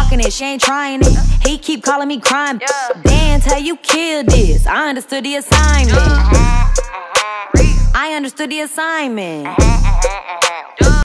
walking it, she ain't trying it. He keep calling me crime. Dance how you killed this. I understood the assignment. Uh-huh, uh-huh. I understood the assignment. Uh-huh,